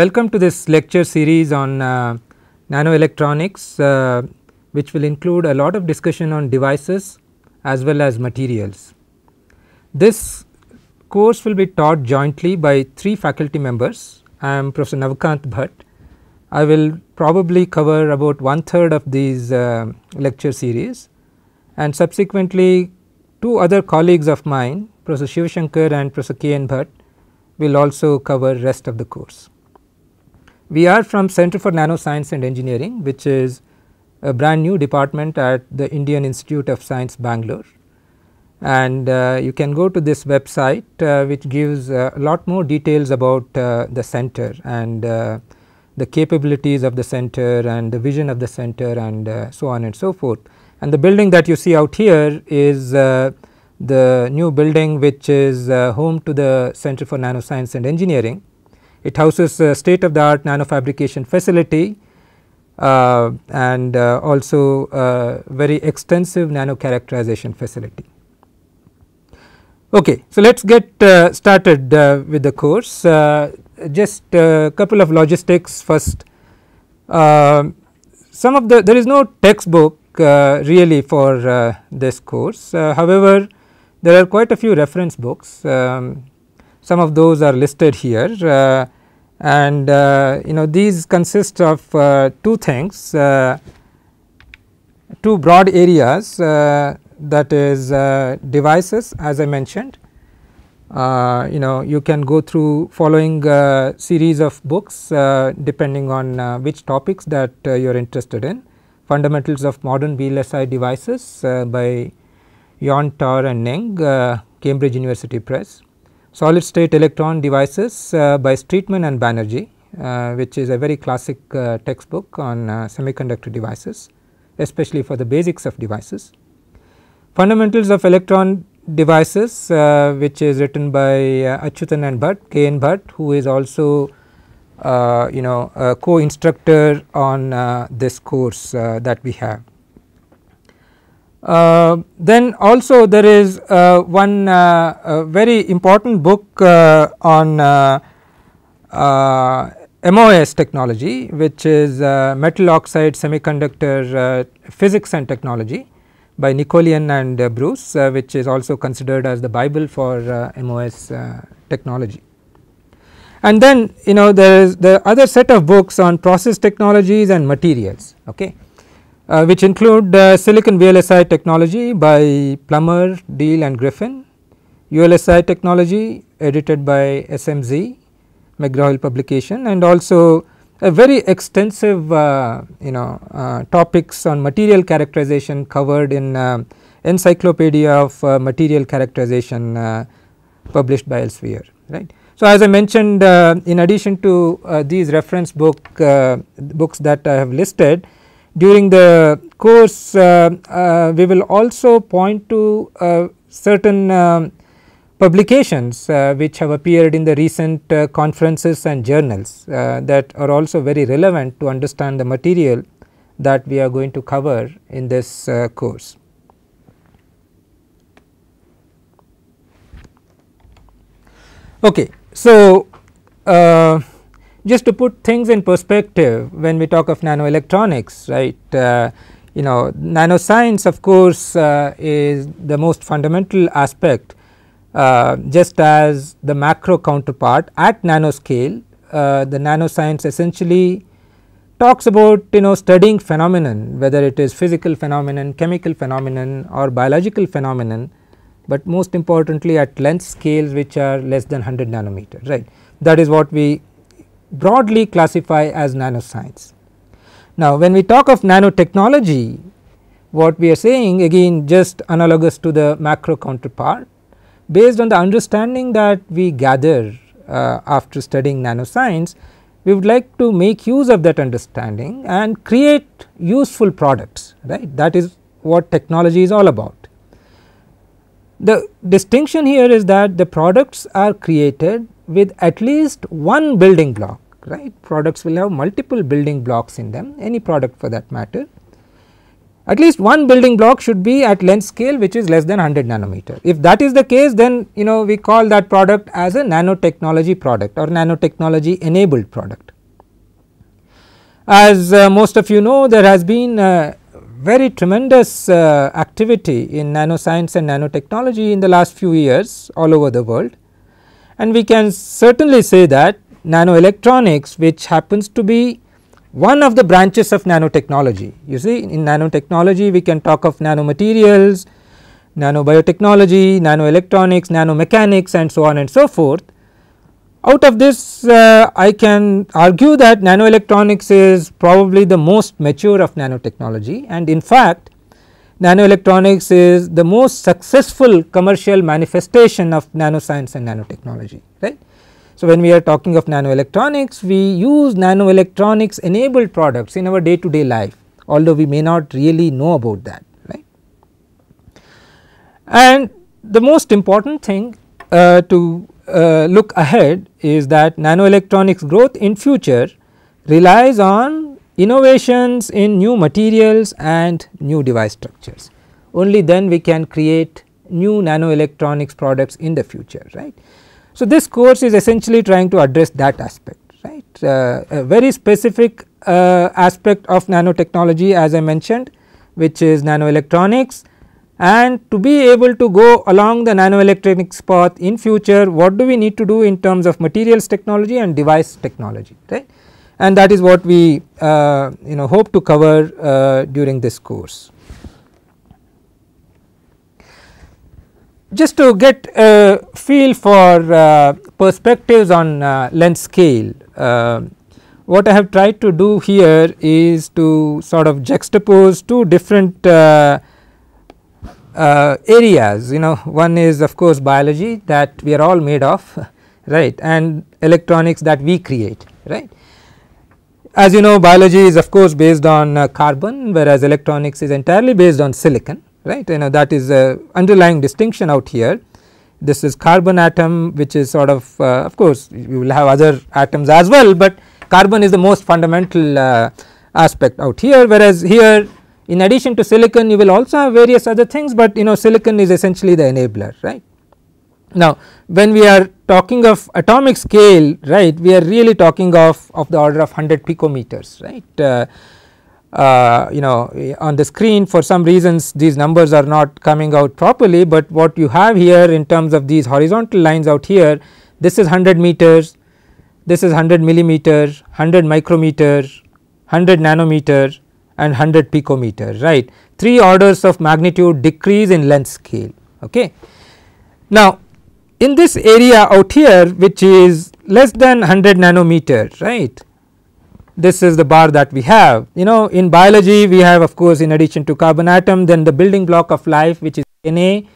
welcome to this lecture series on uh, nanoelectronics uh, which will include a lot of discussion on devices as well as materials. This course will be taught jointly by three faculty members. I am Professor Navkant Bhat. I will probably cover about one third of these uh, lecture series and subsequently two other colleagues of mine Professor Shivashankar and Professor K. N. Bhat will also cover rest of the course. We are from Center for Nanoscience and Engineering which is a brand new department at the Indian Institute of Science Bangalore and uh, you can go to this website uh, which gives uh, a lot more details about uh, the center and uh, the capabilities of the center and the vision of the center and uh, so on and so forth. And the building that you see out here is the new building which is home to the Center for Nanoscience and Engineering. It houses a state of the art nanofabrication facility uh, and uh, also a very extensive nano characterization facility. Okay, so let us get uh, started uh, with the course. Uh, just a couple of logistics first. Uh, some of the there is no textbook really for this course. however, there are quite a few reference books. Um, some of those are listed here uh, and uh, you know these consist of uh, two things uh, two broad areas uh, that is uh, devices as I mentioned. You know you can go through following series of books depending on which topics that you are interested in. Fundamentals of modern VLSI devices by Yuan Taur and Ning Cambridge University Press solid state electron devices uh, by Streetman and Banerjee uh, which is a very classic uh, textbook on semiconductor devices especially for the basics of devices. Fundamentals of electron devices uh, which is written by uh, and Bhat, K. N. Bhat who is also uh, you know a co-instructor on this course that we have. Uh, then also there is uh, one uh, very important book uh, on uh, MOS technology which is metal oxide semiconductor physics and technology by Nicollian and Brews which is also considered as the bible for MOS technology. And then you know there is the other set of books on process technologies and materials okay uh, which include uh, silicon VLSI technology by Plummer, Deal and Griffin, ULSI technology edited by S. M. Sze, McGraw-Hill publication and also a very extensive uh, you know uh, topics on material characterization covered in uh, encyclopedia of uh, material characterization published by Elsevier right. So, as I mentioned in addition to these reference book books that I have listed during the course uh, uh, we will also point to uh, certain um, publications which have appeared in the recent conferences and journals that are also very relevant to understand the material that we are going to cover in this course. Okay, so uh, just to put things in perspective when we talk of nanoelectronics right uh, you know nanoscience of course uh, is the most fundamental aspect uh, just as the macro counterpart at nanoscale uh, the nanoscience essentially talks about you know studying phenomenon whether it is physical phenomenon chemical phenomenon or biological phenomenon but most importantly at length scales which are less than 100 nanometer right? That is what we broadly classify as nanoscience. Now, when we talk of nanotechnology what we are saying again just analogous to the macro counterpart based on the understanding that we gather uh, after studying nanoscience we would like to make use of that understanding and create useful products right that is what technology is all about. The distinction here is that the products are created with at least one building block right products will have multiple building blocks in them any product for that matter at least one building block should be at length scale which is less than 100 nanometer. If that is the case then you know we call that product as a nanotechnology product or nanotechnology enabled product. As uh, most of you know there has been very tremendous uh, activity in nanoscience and nanotechnology in the last few years all over the world and we can certainly say that nanoelectronics which happens to be one of the branches of nanotechnology. You see in nanotechnology we can talk of nanomaterials, nanobiotechnology, nanoelectronics, nanomechanics and so on and so forth. Out of this uh, I can argue that nanoelectronics is probably the most mature of nanotechnology and in fact nanoelectronics is the most successful commercial manifestation of nanoscience and nanotechnology right. So, when we are talking of nanoelectronics we use nanoelectronics enabled products in our day to day life although we may not really know about that right. And the most important thing uh, to uh, look ahead is that nanoelectronics growth in future relies on innovations in new materials and new device structures. Only then we can create new nanoelectronics products in the future right. So, this course is essentially trying to address that aspect right uh, a very specific uh, aspect of nanotechnology as I mentioned which is nanoelectronics and to be able to go along the nanoelectronics path in future what do we need to do in terms of materials technology and device technology right and that is what we uh, you know hope to cover uh, during this course. just to get a feel for uh, perspectives on uh, length scale, uh, what I have tried to do here is to sort of juxtapose two different uh, areas you know one is of course biology that we are all made of right and electronics that we create right. As you know biology is of course based on uh, carbon whereas electronics is entirely based on silicon right you know that is a underlying distinction out here. This is carbon atom which is sort of uh, of course you will have other atoms as well, but carbon is the most fundamental uh, aspect out here whereas here in addition to silicon you will also have various other things, but you know silicon is essentially the enabler right. Now when we are talking of atomic scale right we are really talking of, of the order of 100 picometers right. Uh, uh, you know on the screen for some reasons these numbers are not coming out properly, but what you have here in terms of these horizontal lines out here this is 100 meters, this is 100 millimeter, 100 micrometer, 100 nanometer and 100 picometer right 3 orders of magnitude decrease in length scale. Okay. Now in this area out here which is less than 100 nanometer right this is the bar that we have. You know in biology we have of course in addition to carbon atom then the building block of life which is DNA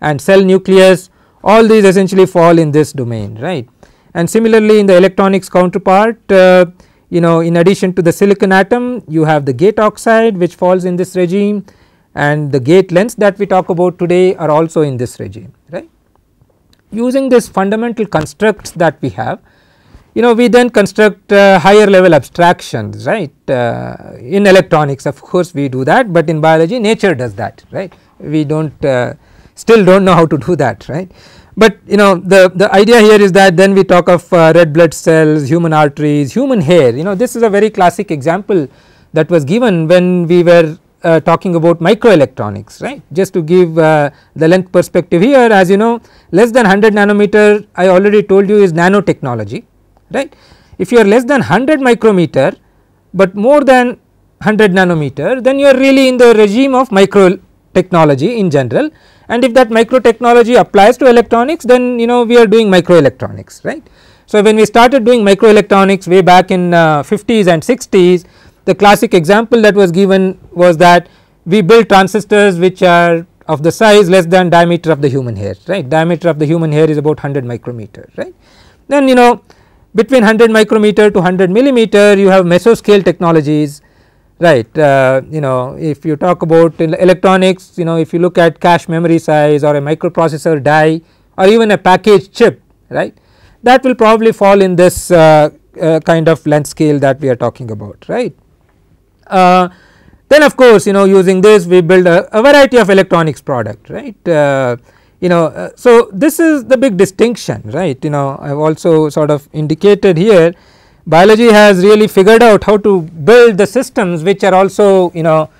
and cell nucleus all these essentially fall in this domain right. And similarly in the electronics counterpart uh, you know in addition to the silicon atom you have the gate oxide which falls in this regime and the gate lengths that we talk about today are also in this regime. Using this fundamental constructs that we have you know we then construct uh, higher level abstractions right? Uh, in electronics of course we do that but in biology nature does that right? We do not uh, still do not know how to do that right. But you know the, the idea here is that then we talk of uh, red blood cells, human arteries, human hair. You know this is a very classic example that was given when we were uh, talking about microelectronics right just to give uh, the length perspective here as you know less than 100 nanometer I already told you is nanotechnology right. If you are less than 100 micrometer, but more than 100 nanometer then you are really in the regime of micro technology in general and if that micro technology applies to electronics then you know we are doing microelectronics right. So, when we started doing microelectronics way back in uh, 50s and 60s the classic example that was given was that we build transistors which are of the size less than diameter of the human hair right diameter of the human hair is about 100 micrometer right. Then you know between 100 micrometer to 100 millimeter you have mesoscale technologies right uh, you know if you talk about electronics you know if you look at cache memory size or a microprocessor die or even a package chip right that will probably fall in this uh, uh, kind of length scale that we are talking about right. Uh, then of course, you know using this we build a, a variety of electronics product right. Uh, you know uh, so this is the big distinction right you know I have also sort of indicated here biology has really figured out how to build the systems which are also you know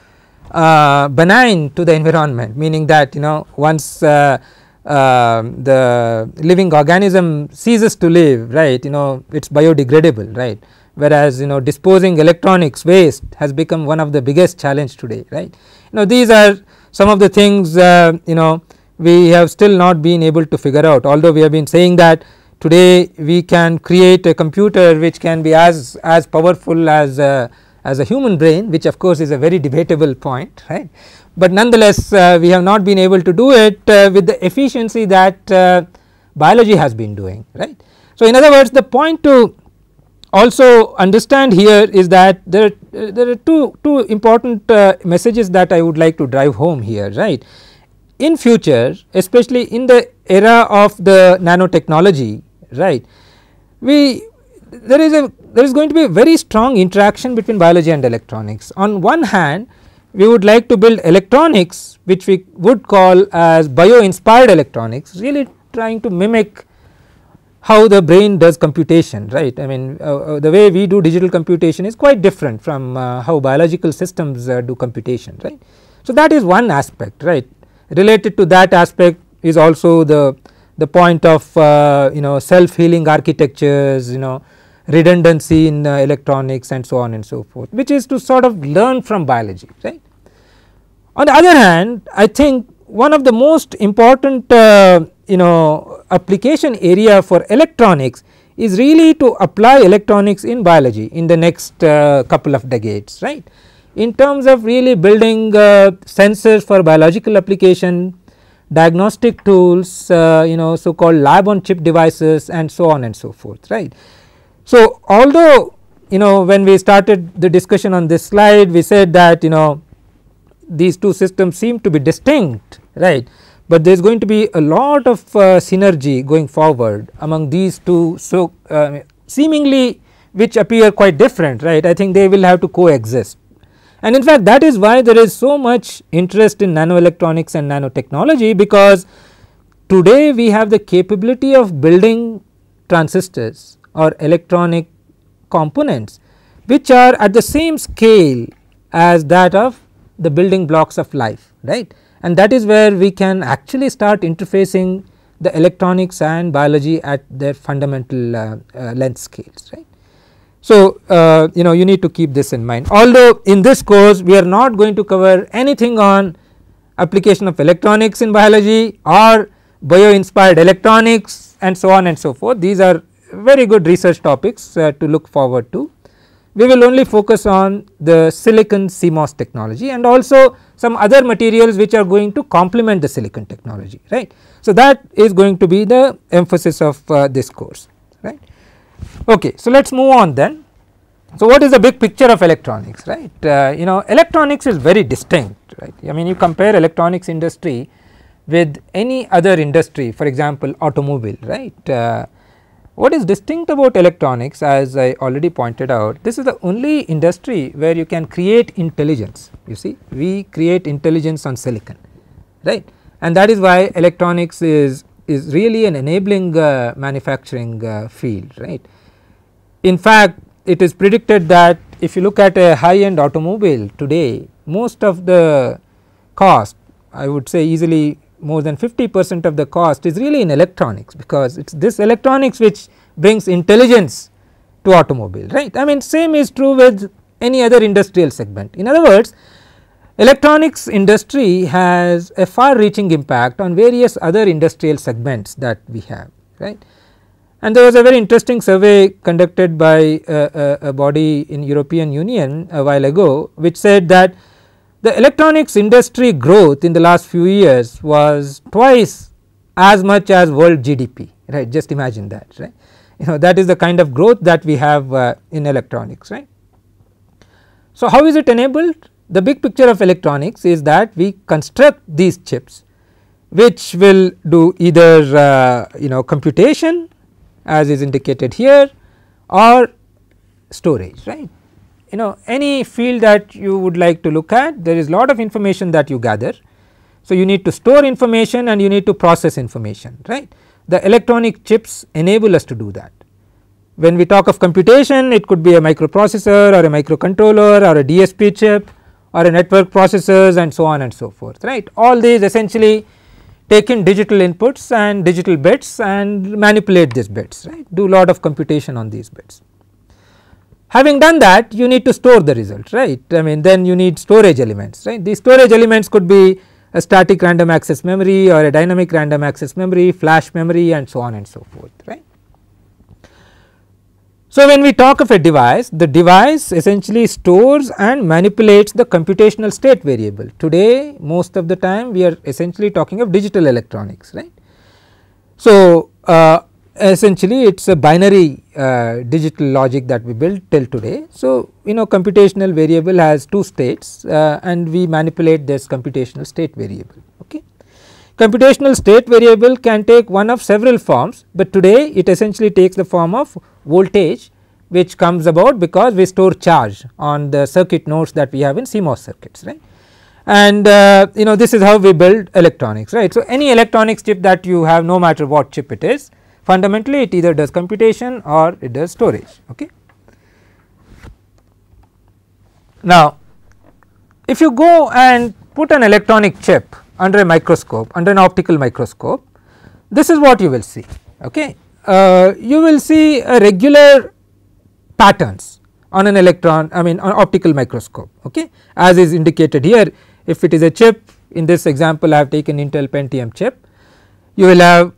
uh, benign to the environment meaning that you know once uh, uh, the living organism ceases to live right you know it is biodegradable right whereas you know disposing electronics waste has become one of the biggest challenge today right. You know these are some of the things uh, you know we have still not been able to figure out although we have been saying that today we can create a computer which can be as as powerful as a, as a human brain which of course is a very debatable point right. But nonetheless uh, we have not been able to do it uh, with the efficiency that uh, biology has been doing right. So in other words the point to also understand here is that there are, there are two, two important uh, messages that I would like to drive home here right. In future especially in the era of the nanotechnology right we there is a there is going to be a very strong interaction between biology and electronics. On one hand we would like to build electronics which we would call as bio inspired electronics really trying to mimic how the brain does computation right I mean uh, uh, the way we do digital computation is quite different from uh, how biological systems uh, do computation right. So that is one aspect right related to that aspect is also the the point of uh, you know self healing architectures you know redundancy in uh, electronics and so on and so forth which is to sort of learn from biology right. On the other hand I think one of the most important you know application area for electronics is really to apply electronics in biology in the next uh, couple of decades right. In terms of really building uh, sensors for biological application, diagnostic tools uh, you know so called lab on chip devices and so on and so forth right. So, although you know when we started the discussion on this slide we said that you know these two systems seem to be distinct right, but there is going to be a lot of uh, synergy going forward among these two so uh, seemingly which appear quite different right I think they will have to coexist. And in fact that is why there is so much interest in nanoelectronics and nanotechnology because today we have the capability of building transistors or electronic components which are at the same scale as that of the building blocks of life right and that is where we can actually start interfacing the electronics and biology at their fundamental uh, uh, length scales right. So, uh, you know you need to keep this in mind although in this course we are not going to cover anything on application of electronics in biology or bio inspired electronics and so on and so forth these are very good research topics uh, to look forward to. We will only focus on the silicon CMOS technology and also some other materials which are going to complement the silicon technology right. So, that is going to be the emphasis of uh, this course right. Okay, so let us move on then. So, what is the big picture of electronics right uh, you know electronics is very distinct right I mean you compare electronics industry with any other industry for example automobile right uh, what is distinct about electronics as I already pointed out this is the only industry where you can create intelligence you see we create intelligence on silicon right and that is why electronics is is really an enabling uh, manufacturing uh, field right. In fact it is predicted that if you look at a high end automobile today most of the cost I would say easily more than 50 percent of the cost is really in electronics because it is this electronics which brings intelligence to automobile right. I mean same is true with any other industrial segment. In other words electronics industry has a far reaching impact on various other industrial segments that we have right. And there was a very interesting survey conducted by a, a, a body in European Union a while ago which said that the electronics industry growth in the last few years was twice as much as world GDP right? Just imagine that right? You know that is the kind of growth that we have uh, in electronics right. So, how is it enabled? The big picture of electronics is that we construct these chips which will do either uh, you know computation as is indicated here or storage right you know any field that you would like to look at there is lot of information that you gather. So, you need to store information and you need to process information right. The electronic chips enable us to do that. When we talk of computation it could be a microprocessor or a microcontroller or a DSP chip or a network processors and so on and so forth right. All these essentially take in digital inputs and digital bits and manipulate these bits right do lot of computation on these bits. Having done that you need to store the result right I mean then you need storage elements right these storage elements could be a static random access memory or a dynamic random access memory flash memory and so on and so forth right. So, when we talk of a device, the device essentially stores and manipulates the computational state variable. Today, most of the time we are essentially talking of digital electronics, right. So, uh, essentially it is a binary uh, digital logic that we build till today. So, you know computational variable has two states uh, and we manipulate this computational state variable. Okay. Computational state variable can take one of several forms, but today it essentially takes the form of voltage which comes about because we store charge on the circuit nodes that we have in CMOS circuits right. And uh, you know this is how we build electronics right. So, any electronics chip that you have no matter what chip it is fundamentally it either does computation or it does storage. Okay. Now, if you go and put an electronic chip under a microscope under an optical microscope this is what you will see. Okay uh, you will see a regular patterns on an electron I mean on optical microscope okay as is indicated here if it is a chip in this example I have taken Intel Pentium chip you will have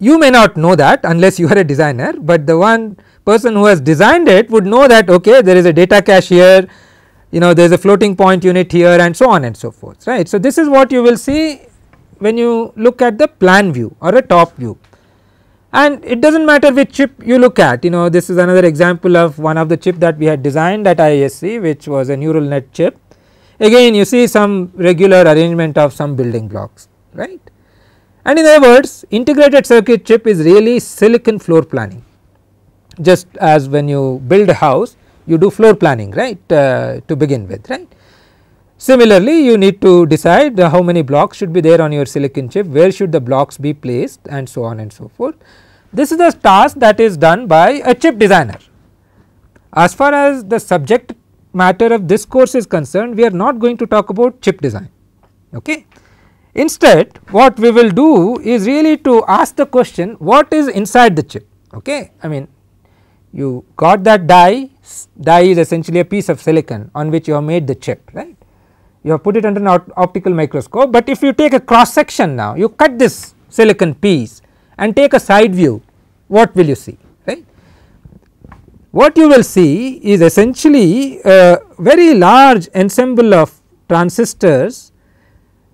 you may not know that unless you are a designer, but the one person who has designed it would know that okay there is a data cache here you know there is a floating point unit here and so on and so forth right. So, this is what you will see when you look at the plan view or a top view. And it does not matter which chip you look at you know this is another example of one of the chip that we had designed at IISc which was a neural net chip. Again you see some regular arrangement of some building blocks right and in other words integrated circuit chip is really silicon floor planning just as when you build a house you do floor planning right uh, to begin with right Similarly, you need to decide how many blocks should be there on your silicon chip, where should the blocks be placed and so on and so forth. This is a task that is done by a chip designer. As far as the subject matter of this course is concerned, we are not going to talk about chip design. Okay. Instead, what we will do is really to ask the question what is inside the chip. Okay. I mean you got that die, die is essentially a piece of silicon on which you have made the chip right you have put it under an optical microscope, but if you take a cross section now you cut this silicon piece and take a side view what will you see right. What you will see is essentially a very large ensemble of transistors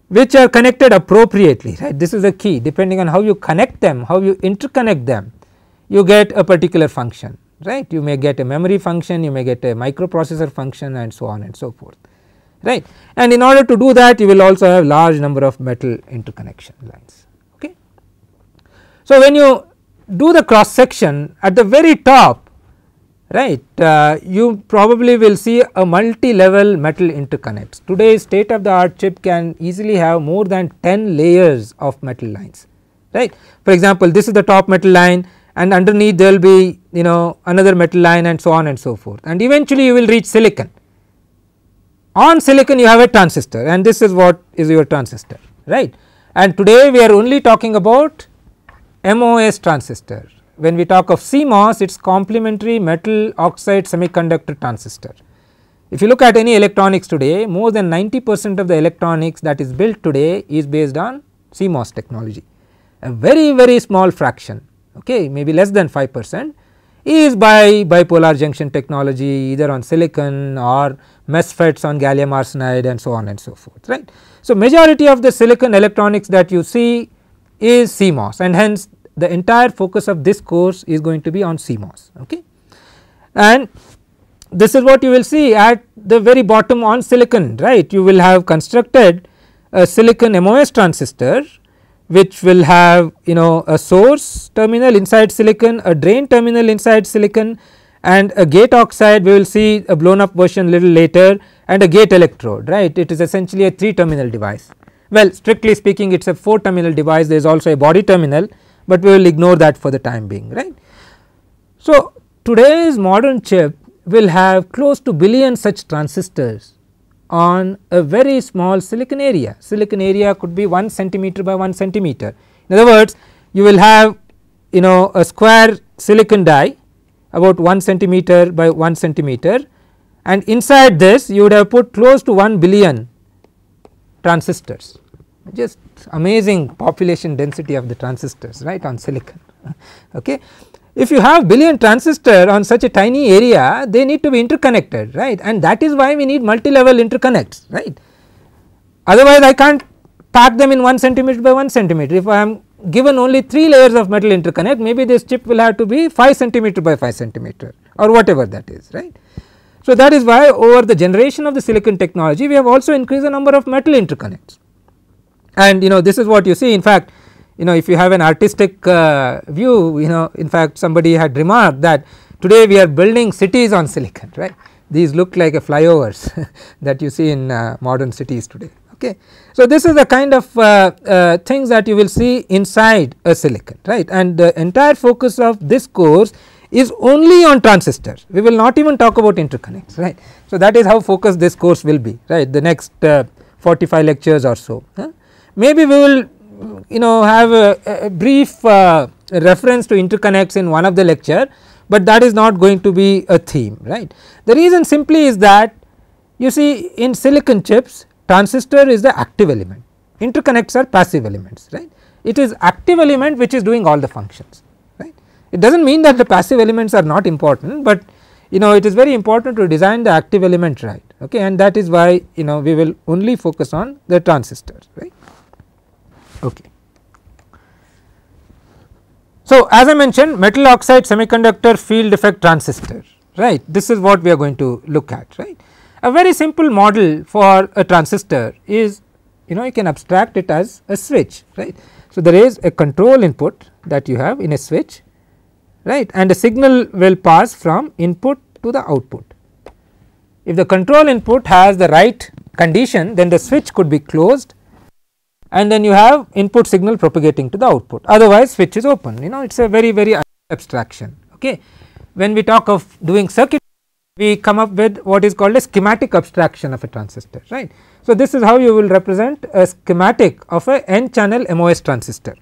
which are connected appropriately right? This is the key. Depending on how you connect them how you interconnect them you get a particular function right? You may get a memory function you may get a microprocessor function and so on and so forth right? And in order to do that you will also have large number of metal interconnection lines okay. So when you do the cross section at the very top right uh, you probably will see a multi level metal interconnects today's state of the art chip can easily have more than 10 layers of metal lines right. For example, this is the top metal line and underneath there will be you know another metal line and so on and so forth and eventually you will reach silicon on silicon you have a transistor and this is what is your transistor right and today we are only talking about MOS transistor. When we talk of CMOS it is complementary metal oxide semiconductor transistor. If you look at any electronics today more than 90 percent of the electronics that is built today is based on CMOS technology a very very small fraction okay maybe less than 5 percent is by bipolar junction technology either on silicon or MESFETs on gallium arsenide and so on and so forth right. So, majority of the silicon electronics that you see is CMOS and hence the entire focus of this course is going to be on CMOS okay. And this is what you will see at the very bottom on silicon right you will have constructed a silicon MOS transistor which will have you know a source terminal inside silicon, a drain terminal inside silicon and a gate oxide we will see a blown up version little later and a gate electrode right it is essentially a 3 terminal device. Well strictly speaking it is a 4 terminal device there is also a body terminal but we will ignore that for the time being right. So today's modern chip will have close to billion such transistors on a very small silicon area. Silicon area could be 1 centimeter by 1 centimeter. In other words, you will have you know a square silicon die about 1 centimeter by 1 centimeter and inside this you would have put close to 1 billion transistors just amazing population density of the transistors right on silicon. Okay? If you have billion transistor on such a tiny area they need to be interconnected right? And that is why we need multi level interconnects right? Otherwise I can't pack them in 1 centimeter by 1 centimeter. If I am given only 3 layers of metal interconnect maybe this chip will have to be 5 centimeter by 5 centimeter or whatever that is right. So that is why over the generation of the silicon technology we have also increased the number of metal interconnects and you know this is what you see in fact you know if you have an artistic uh, view you know in fact somebody had remarked that today we are building cities on silicon right these look like a flyovers that you see in uh, modern cities today okay. So this is the kind of uh, uh, things that you will see inside a silicon right and the entire focus of this course is only on transistors we will not even talk about interconnects right. So that is how focused this course will be right the next uh, 45 lectures or so huh? Maybe we will you know have a, a brief uh, reference to interconnects in one of the lecture, but that is not going to be a theme right. The reason simply is that you see in silicon chips transistor is the active element interconnects are passive elements right it is active element which is doing all the functions right. It does not mean that the passive elements are not important, but you know it is very important to design the active element right okay and that is why you know we will only focus on the transistors right. Okay. So, as I mentioned metal oxide semiconductor field effect transistor right this is what we are going to look at right. A very simple model for a transistor is you know you can abstract it as a switch right. So, there is a control input that you have in a switch right and a signal will pass from input to the output. If the control input has the right condition then the switch could be closed and then you have input signal propagating to the output otherwise switch is open you know it is a very very abstraction okay. When we talk of doing circuit we come up with what is called a schematic abstraction of a transistor right. So this is how you will represent a schematic of a n channel MOS transistor.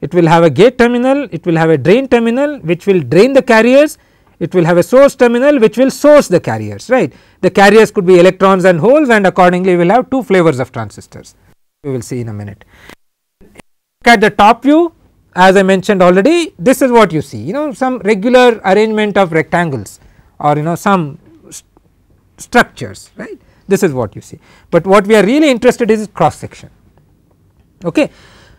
It will have a gate terminal, it will have a drain terminal which will drain the carriers, it will have a source terminal which will source the carriers right. The carriers could be electrons and holes and accordingly we will have two flavors of transistors we will see in a minute. Look at the top view. As I mentioned already this is what you see. You know some regular arrangement of rectangles or you know some st structures right? This is what you see, but what we are really interested is cross section okay.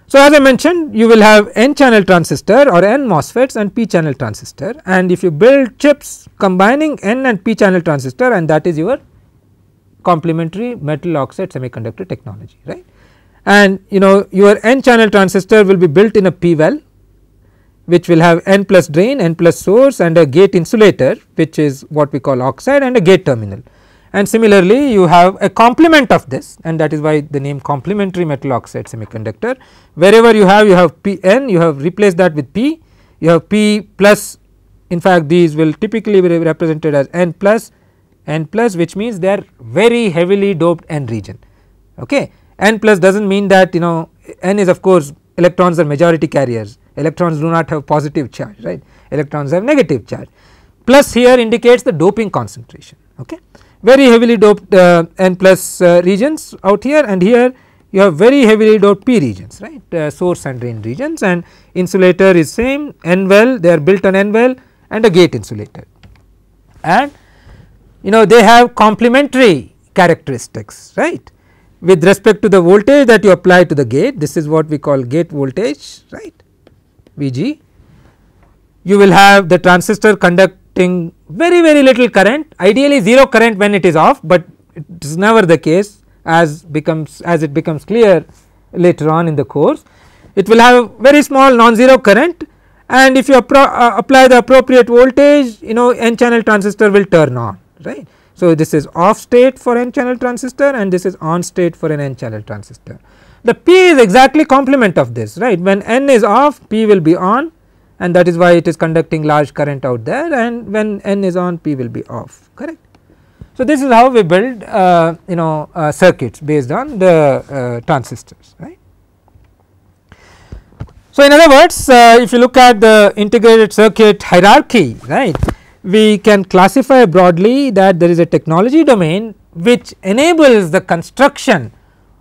So as I mentioned you will have n channel transistor or n MOSFETs and p channel transistor. And if you build chips combining n and p channel transistor and that is your complementary metal oxide semiconductor technology right and you know your n channel transistor will be built in a p well which will have n plus drain n plus source and a gate insulator which is what we call oxide and a gate terminal. And similarly you have a complement of this and that is why the name complementary metal oxide semiconductor. Wherever you have you have p n you have replaced that with p. You have p plus in fact these will typically be represented as n plus n plus which means they are very heavily doped n region. Okay n plus does not mean that you know n is of course electrons are majority carriers. Electrons do not have positive charge right? Electrons have negative charge. Plus here indicates the doping concentration okay? Very heavily doped uh, n plus uh, regions out here and here you have very heavily doped p regions right? Uh, source and drain regions and insulator is same. N well they are built on n well and a gate insulator. And you know they have complementary characteristics right with respect to the voltage that you apply to the gate this is what we call gate voltage right Vg. You will have the transistor conducting very very little current ideally 0 current when it is off, but it is never the case as becomes as it becomes clear later on in the course. It will have very small non-zero current and if you uh, apply the appropriate voltage you know n channel transistor will turn on right. So, this is off state for n channel transistor and this is on state for an n channel transistor. The P is exactly complement of this right when n is off P will be on and that is why it is conducting large current out there and when n is on P will be off correct. So, this is how we build uh, you know uh, circuits based on the uh, transistors right. So, in other words uh, if you look at the integrated circuit hierarchy right we can classify broadly that there is a technology domain which enables the construction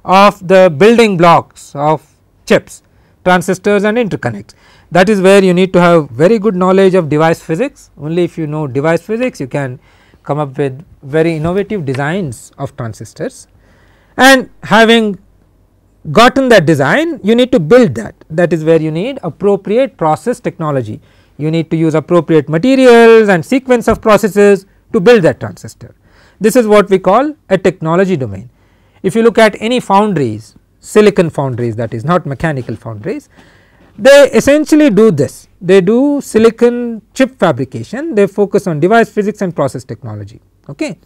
of the building blocks of chips transistors and interconnects. That is where you need to have very good knowledge of device physics. Only if you know device physics you can come up with very innovative designs of transistors. And having gotten that design you need to build that. That is where you need appropriate process technology you need to use appropriate materials and sequence of processes to build that transistor. This is what we call a technology domain. If you look at any foundries silicon foundries that is not mechanical foundries they essentially do this they do silicon chip fabrication they focus on device physics and process technology okay.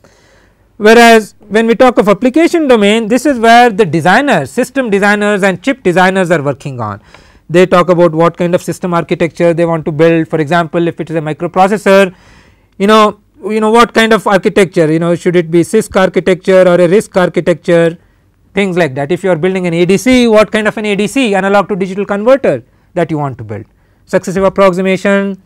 Whereas, when we talk of application domain this is where the designers system designers and chip designers are working on they talk about what kind of system architecture they want to build. For example if it is a microprocessor you know you know what kind of architecture you know should it be CISC architecture or a RISC architecture? Things like that. If you are building an ADC what kind of an ADC analog to digital converter that you want to build. Successive approximation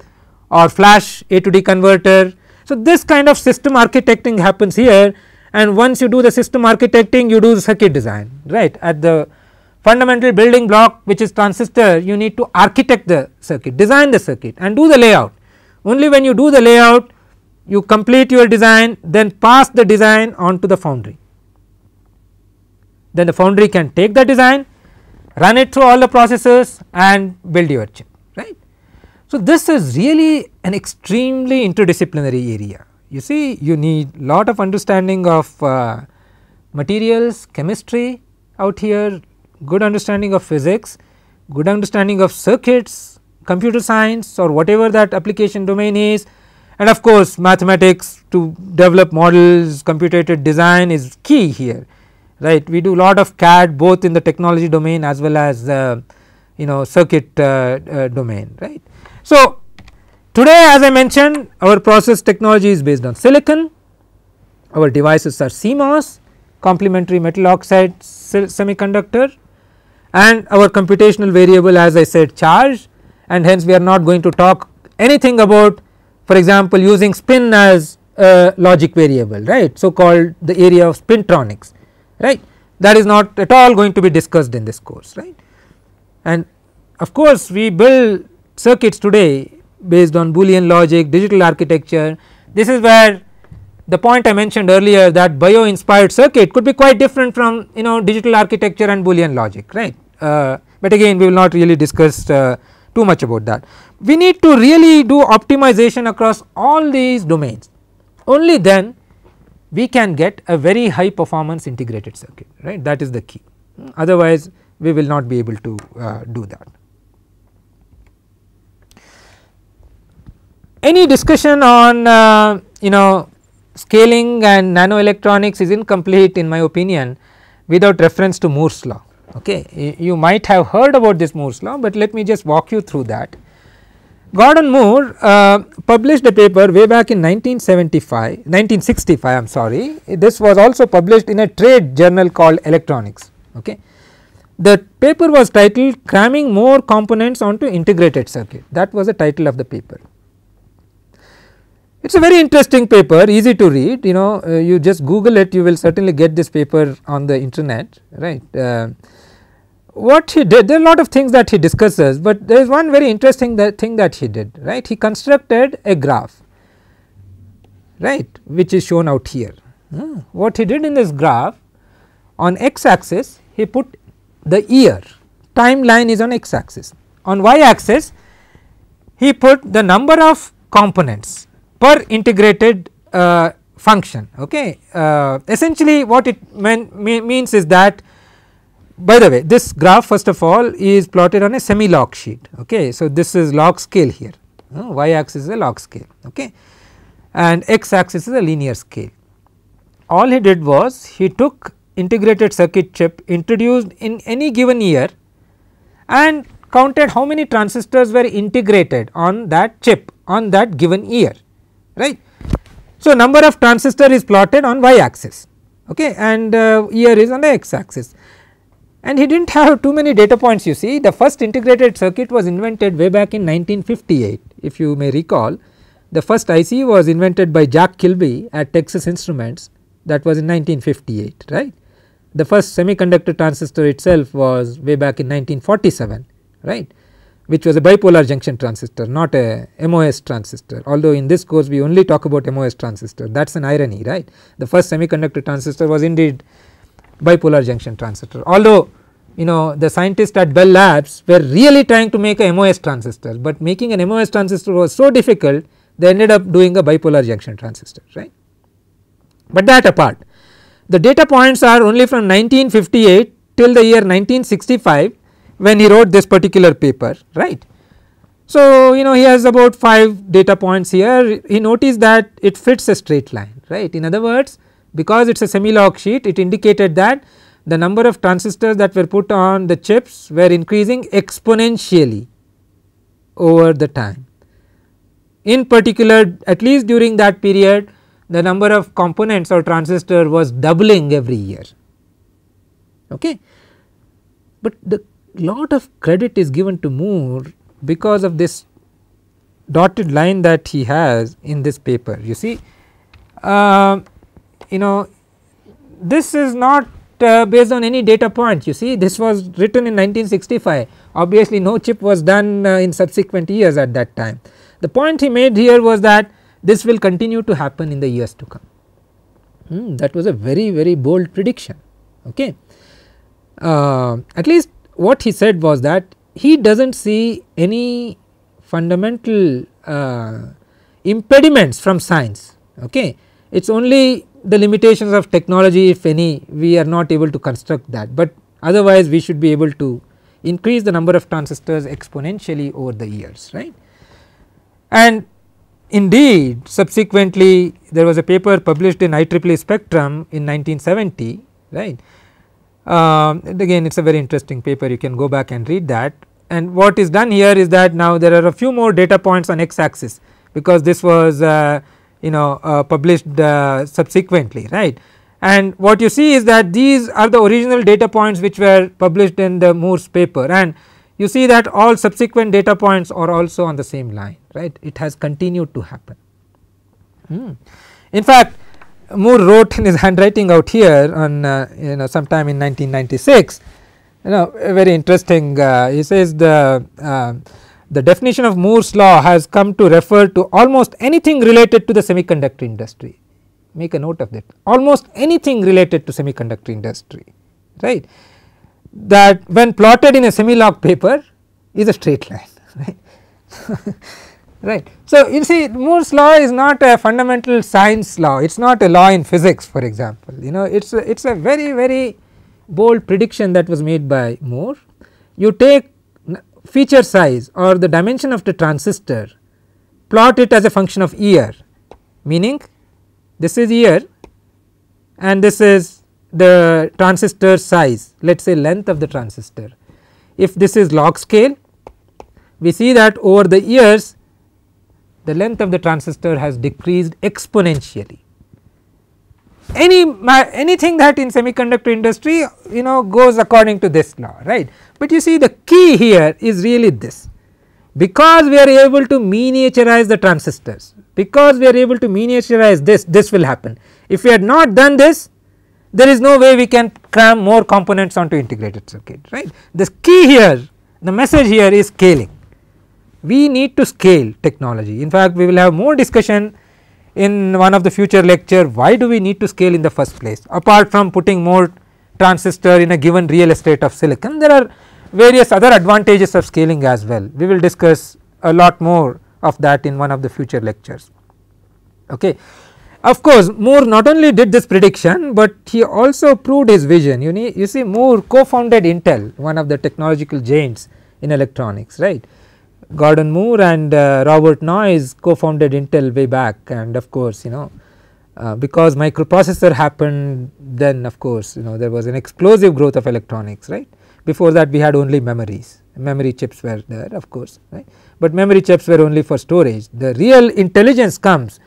or flash A to D converter. So, this kind of system architecting happens here. And once you do the system architecting you do circuit design right at the fundamental building block which is transistor you need to architect the circuit design the circuit and do the layout. Only when you do the layout you complete your design then pass the design on to the foundry. Then the foundry can take the design run it through all the processes and build your chip right. So, this is really an extremely interdisciplinary area. You see you need lot of understanding of uh, materials chemistry out here good understanding of physics, good understanding of circuits, computer science or whatever that application domain is and of course, mathematics to develop models, computer aided design is key here right. We do lot of CAD both in the technology domain as well as uh, you know circuit uh, uh, domain right. So, today as I mentioned our process technology is based on silicon, our devices are CMOS complementary metal oxide semiconductor and our computational variable as I said charge and hence we are not going to talk anything about for example using spin as a logic variable right? So called the area of spintronics right? That is not at all going to be discussed in this course right? And of course we build circuits today based on boolean logic digital architecture. This is where the point I mentioned earlier that bio inspired circuit could be quite different from you know digital architecture and boolean logic right uh, but again we will not really discuss uh, too much about that. We need to really do optimization across all these domains only then we can get a very high performance integrated circuit right that is the key otherwise we will not be able to uh, do that. Any discussion on uh, you know scaling and nanoelectronics is incomplete in my opinion without reference to Moore's law okay. You might have heard about this Moore's law, but let me just walk you through that. Gordon Moore uh, published a paper way back in 1975 1965 I am sorry this was also published in a trade journal called electronics okay. The paper was titled cramming more components onto integrated circuit that was the title of the paper. It is a very interesting paper easy to read you know uh, you just google it you will certainly get this paper on the internet right. Uh, what he did there are a lot of things that he discusses, but there is one very interesting that thing that he did right he constructed a graph right which is shown out here. Hmm. What he did in this graph on x axis he put the year timeline is on x axis on y axis he put the number of components per integrated uh, function okay. Uh, essentially what it mean, means is that by the way this graph first of all is plotted on a semi log sheet okay. So this is log scale here uh, y axis is a log scale okay and x axis is a linear scale. All he did was he took integrated circuit chip introduced in any given year and counted how many transistors were integrated on that chip on that given year right. So, number of transistor is plotted on y axis okay, and uh, on the x axis. And he did not have too many data points you see. The first integrated circuit was invented way back in 1958 if you may recall. The first IC was invented by Jack Kilby at Texas Instruments. That was in 1958 right. The first semiconductor transistor itself was way back in 1947 right which was a bipolar junction transistor not a MOS transistor although in this course we only talk about MOS transistor that is an irony right. The first semiconductor transistor was indeed bipolar junction transistor although you know the scientists at Bell Labs were really trying to make a MOS transistor but making an MOS transistor was so difficult they ended up doing a bipolar junction transistor right. But that apart the data points are only from 1958 till the year 1965 when he wrote this particular paper right. So, you know he has about 5 data points here he noticed that it fits a straight line right in other words because it is a semi log sheet it indicated that the number of transistors that were put on the chips were increasing exponentially over the time. In particular at least during that period the number of components or transistor was doubling every year okay. But the lot of credit is given to Moore because of this dotted line that he has in this paper you see. Uh, you know this is not uh, based on any data point you see. This was written in 1965 obviously no chip was done uh, in subsequent years at that time. The point he made here was that this will continue to happen in the years to come. Hmm, that was a very very bold prediction. Okay. Uh, at least what he said was that he does not see any fundamental uh, impediments from science okay. It is only the limitations of technology if any we are not able to construct that, but otherwise we should be able to increase the number of transistors exponentially over the years right. And indeed subsequently there was a paper published in IEEE spectrum in 1970 right. Uh, again it is a very interesting paper. You can go back and read that. And what is done here is that now there are a few more data points on x axis because this was uh, you know uh, published uh, subsequently right? And what you see is that these are the original data points which were published in the Moore's paper. And you see that all subsequent data points are also on the same line right? It has continued to happen. Hmm. In fact Moore wrote in his handwriting out here on uh, you know sometime in 1996 you know very interesting uh, he says the uh, the definition of Moore's law has come to refer to almost anything related to the semiconductor industry. Make a note of that. Almost anything related to semiconductor industry right? That when plotted in a semi log paper is a straight line right. right. So, you see Moore's law is not a fundamental science law it is not a law in physics for example you know it is it is a very very bold prediction that was made by Moore. You take feature size or the dimension of the transistor plot it as a function of year meaning this is year and this is the transistor size let us say length of the transistor. If this is log scale we see that over the years the length of the transistor has decreased exponentially. Any anything that in semiconductor industry you know goes according to this law right, but you see the key here is really this because we are able to miniaturize the transistors because we are able to miniaturize this this will happen. If we had not done this there is no way we can cram more components onto integrated circuit right. The key here the message here is scaling we need to scale technology. In fact we will have more discussion in one of the future lecture why do we need to scale in the first place? Apart from putting more transistor in a given real estate of silicon there are various other advantages of scaling as well. We will discuss a lot more of that in one of the future lectures. Okay. Of course, Moore not only did this prediction, but he also proved his vision. You need you see Moore co-founded Intel, one of the technological giants in electronics, right. Gordon Moore and uh, Robert Noyce co-founded Intel way back and of course, you know uh, because microprocessor happened then of course, you know there was an explosive growth of electronics right. Before that we had only memories, memory chips were there of course, right. but memory chips were only for storage. The real intelligence comes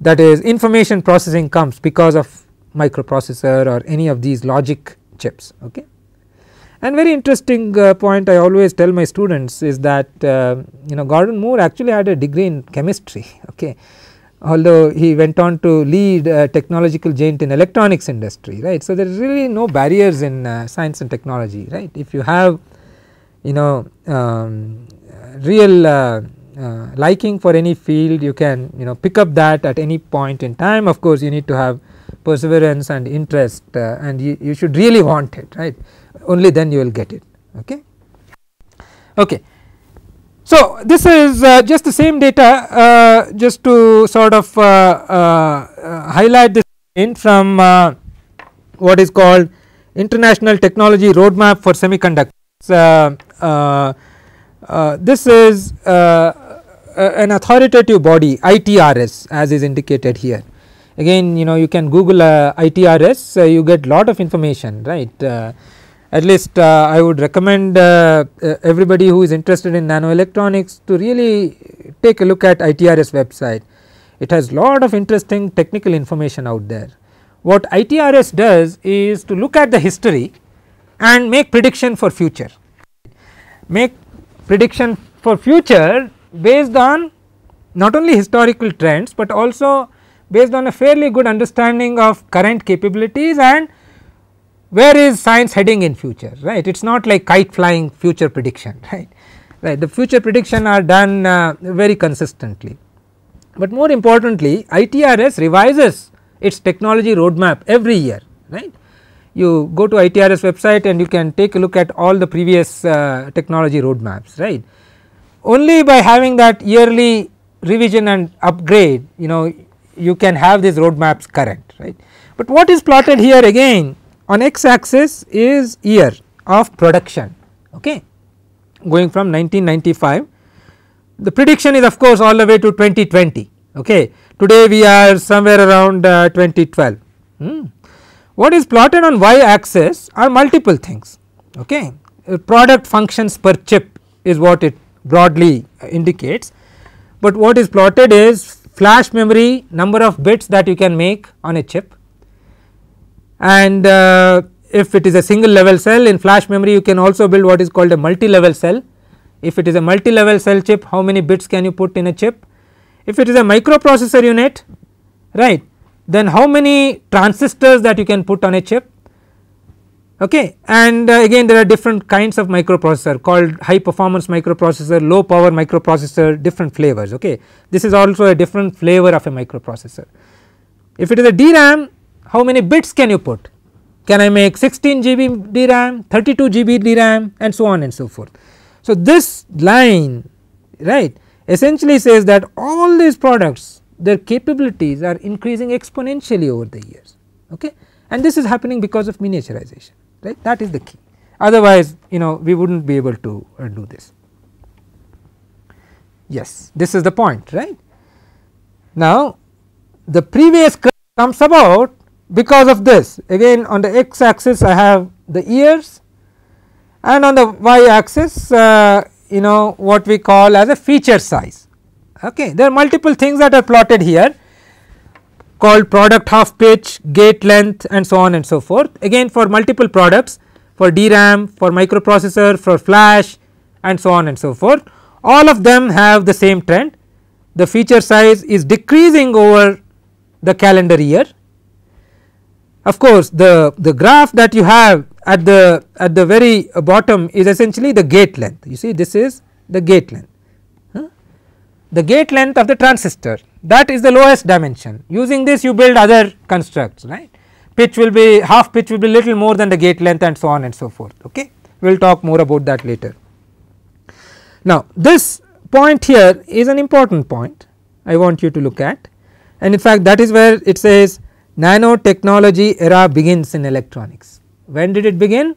that is information processing comes because of microprocessor or any of these logic chips. Okay. And very interesting uh, point I always tell my students is that uh, you know Gordon Moore actually had a degree in chemistry okay? Although he went on to lead a technological giant in electronics industry right. So, there is really no barriers in uh, science and technology right? If you have you know um, real uh, uh, liking for any field you can you know pick up that at any point in time. Of course you need to have perseverance and interest uh, and you, you should really want it right only then you will get it okay? Okay. So this is uh, just the same data uh, just to sort of uh, uh, highlight this in from what is called international technology roadmap for semiconductors. This is uh, an authoritative body ITRS as is indicated here. Again you know you can google uh, ITRS uh, you get lot of information right? Uh, at least uh, I would recommend uh, everybody who is interested in nanoelectronics to really take a look at ITRS website. It has lot of interesting technical information out there. What ITRS does is to look at the history and make prediction for future, make prediction for future based on not only historical trends, but also based on a fairly good understanding of current capabilities and where is science heading in future right? It is not like kite flying future prediction right? Right the future prediction are done uh, very consistently. But more importantly ITRS revises its technology roadmap every year right? You go to ITRS website and you can take a look at all the previous uh, technology roadmaps right? Only by having that yearly revision and upgrade you know you can have these roadmaps current right. But what is plotted here again on x axis is year of production okay? Going from 1995 the prediction is of course all the way to 2020 okay? Today we are somewhere around uh, 2012 hmm. what is plotted on y axis are multiple things okay? Uh, product functions per chip is what it broadly indicates, but what is plotted is flash memory number of bits that you can make on a chip and uh, if it is a single level cell in flash memory you can also build what is called a multi level cell. If it is a multi level cell chip how many bits can you put in a chip? If it is a microprocessor unit right then how many transistors that you can put on a chip okay and uh, again there are different kinds of microprocessor called high performance microprocessor low power microprocessor different flavors okay this is also a different flavor of a microprocessor if it is a DRAM how many bits can you put? Can I make 16 GB DRAM 32 GB DRAM and so on and so forth. So this line right essentially says that all these products their capabilities are increasing exponentially over the years okay? And this is happening because of miniaturization right? That is the key. Otherwise you know we would not be able to uh, do this. Yes this is the point right. Now the previous curve comes about because of this again on the x axis I have the years and on the y axis uh, you know what we call as a feature size okay there are multiple things that are plotted here called product half pitch, gate length and so on and so forth. Again for multiple products for DRAM, for microprocessor, for flash and so on and so forth. All of them have the same trend. The feature size is decreasing over the calendar year. Of course, the, the graph that you have at the at the very bottom is essentially the gate length. You see this is the gate length. Huh? The gate length of the transistor that is the lowest dimension using this you build other constructs right pitch will be half pitch will be little more than the gate length and so on and so forth okay we will talk more about that later. Now this point here is an important point I want you to look at and in fact that is where it says nanotechnology era begins in electronics. When did it begin?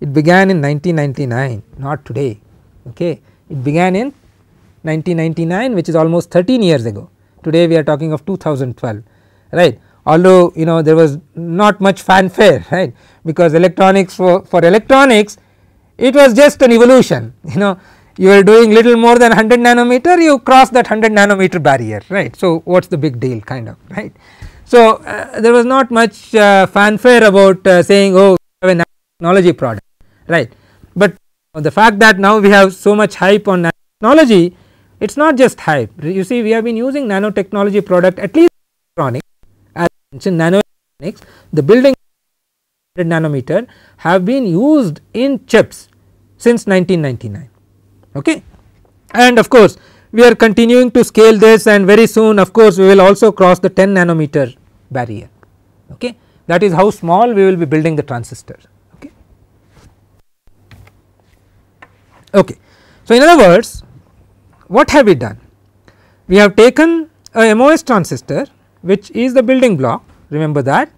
It began in 1999 not today okay. It began in 1999 which is almost 13 years ago today we are talking of 2012 right although you know there was not much fanfare right because electronics for, for electronics it was just an evolution you know you are doing little more than 100 nanometer you cross that 100 nanometer barrier right. So, what is the big deal kind of right. So, uh, there was not much uh, fanfare about uh, saying oh we have a technology product right, but the fact that now we have so much hype on nanotechnology it is not just hype. You see we have been using nanotechnology product at least electronics. As mentioned nanoelectronics the building nanometer have been used in chips since 1999 okay. And of course, we are continuing to scale this and very soon of course, we will also cross the 10 nanometer barrier okay. that is how small we will be building the transistor okay. okay. So, in other words what have we done? We have taken a MOS transistor which is the building block remember that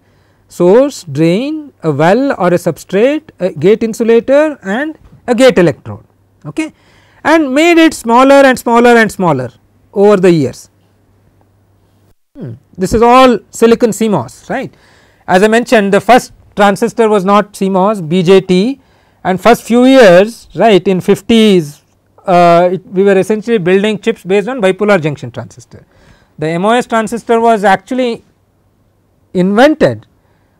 source, drain, a well or a substrate, a gate insulator and a gate electrode okay and made it smaller and smaller and smaller over the years. Hmm. This is all silicon CMOS right. As I mentioned the first transistor was not CMOS BJT and first few years right in 50s uh, it, we were essentially building chips based on bipolar junction transistor. The MOS transistor was actually invented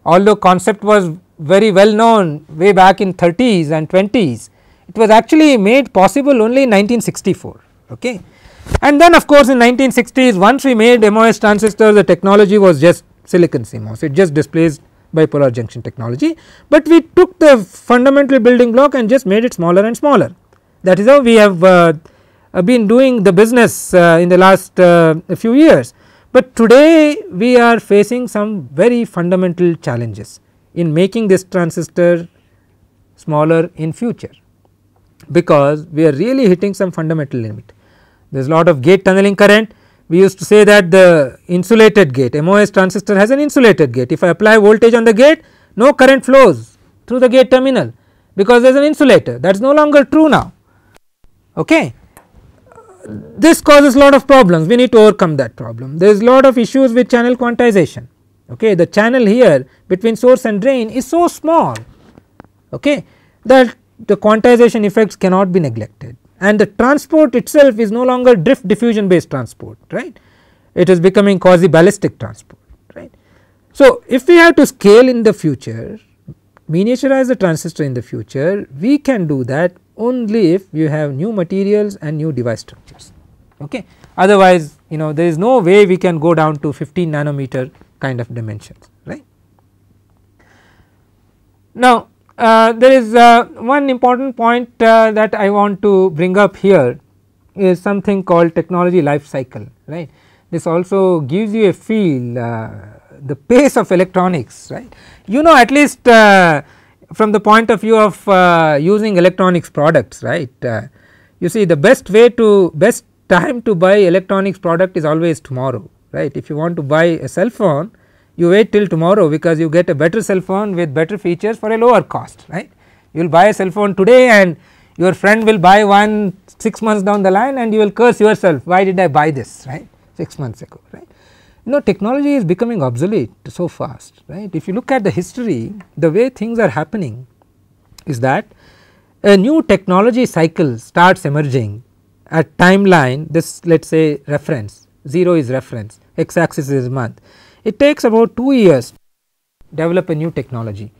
although concept was very well known way back in 30s and 20s it was actually made possible only in 1964 okay. And then of course in 1960s once we made MOS transistor the technology was just silicon CMOS it just displaced bipolar junction technology, but we took the fundamental building block and just made it smaller and smaller that is how we have uh, been doing the business uh, in the last uh, few years. But today we are facing some very fundamental challenges in making this transistor smaller in future because we are really hitting some fundamental limit. There is a lot of gate tunneling current. We used to say that the insulated gate MOS transistor has an insulated gate. If I apply voltage on the gate no current flows through the gate terminal because there is an insulator. That is no longer true now. Okay. This causes a lot of problems. We need to overcome that problem. There is a lot of issues with channel quantization. Okay? The channel here between source and drain is so small. Okay? That the quantization effects cannot be neglected and the transport itself is no longer drift diffusion based transport right it is becoming quasi ballistic transport right. So, if we have to scale in the future miniaturize the transistor in the future we can do that only if you have new materials and new device structures okay otherwise you know there is no way we can go down to 15 nanometer kind of dimensions right. Now there is uh, one important point uh, that I want to bring up here is something called technology life cycle right. This also gives you a feel uh, the pace of electronics right. You know at least uh, from the point of view of using electronics products right. you see the best way to best time to buy electronics product is always tomorrow right. If you want to buy a cell phone you wait till tomorrow because you get a better cell phone with better features for a lower cost right. You will buy a cell phone today and your friend will buy one 6 months down the line and you will curse yourself why did I buy this right 6 months ago right. You know technology is becoming obsolete so fast right. If you look at the history the way things are happening is that a new technology cycle starts emerging at timeline this let us say reference 0 is reference x axis is month it takes about 2 years to develop a new technology.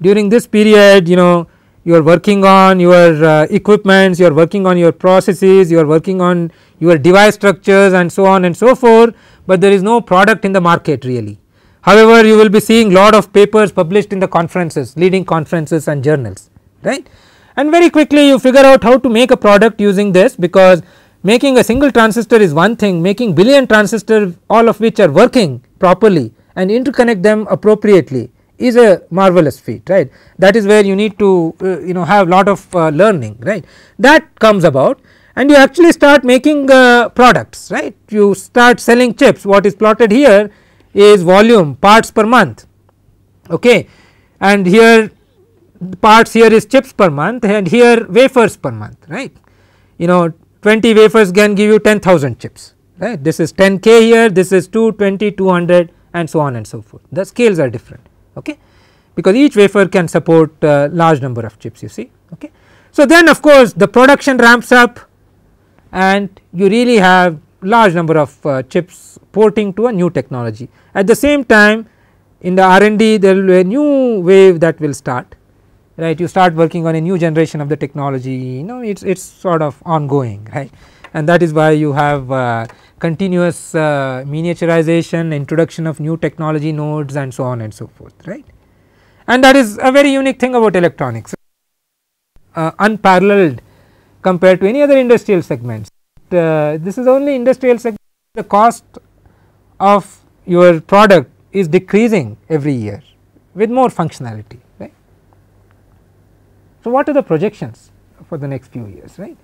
During this period you know you are working on your uh, equipments, you are working on your processes, you are working on your device structures and so on and so forth, but there is no product in the market really. However, you will be seeing a lot of papers published in the conferences leading conferences and journals right and very quickly you figure out how to make a product using this because making a single transistor is one thing making billion transistor all of which are working properly and interconnect them appropriately is a marvelous feat right? That is where you need to uh, you know have a lot of uh, learning right? That comes about and you actually start making uh, products right? You start selling chips. What is plotted here is volume parts per month okay? And here parts here is chips per month and here wafers per month right? You know 20 wafers can give you 10000 chips right? This is 10 k here this is 220 200 and so on and so forth. The scales are different okay? Because each wafer can support uh, large number of chips you see okay? So then of course the production ramps up and you really have large number of uh, chips porting to a new technology. At the same time in the R&D there will be a new wave that will start right? You start working on a new generation of the technology you know it is it's sort of ongoing right and that is why you have uh, continuous uh, miniaturization introduction of new technology nodes and so on and so forth right and that is a very unique thing about electronics uh, unparalleled compared to any other industrial segments uh, this is only industrial segment the cost of your product is decreasing every year with more functionality right. So, what are the projections for the next few years right.